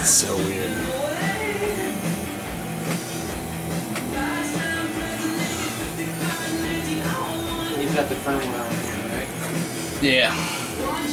It's so weird. Got the firmware right? Yeah.